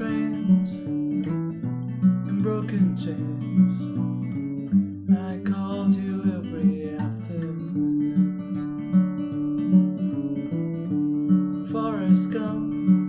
strands and broken chains. I called you every afternoon. Forrest Gump.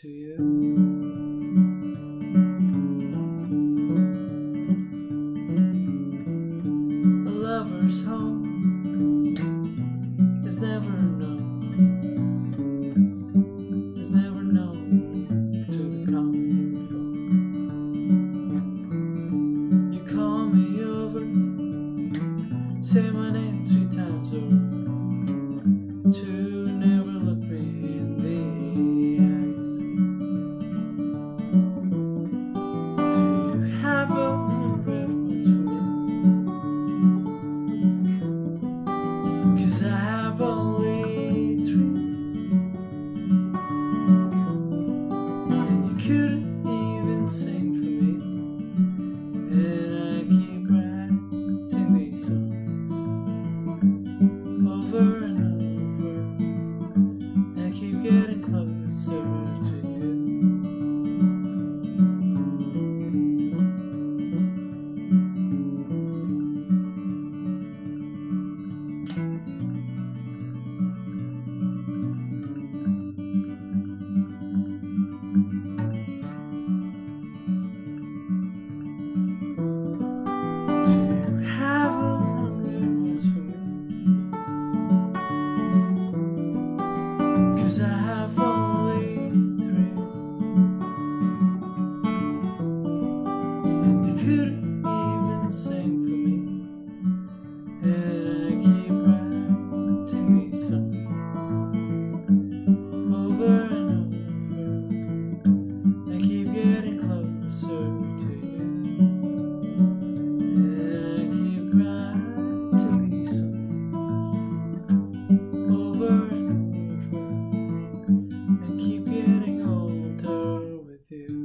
to you. lover's home is never known, is never known to the common folk. You call me over, say my name. over Cause I have only three And you couldn't to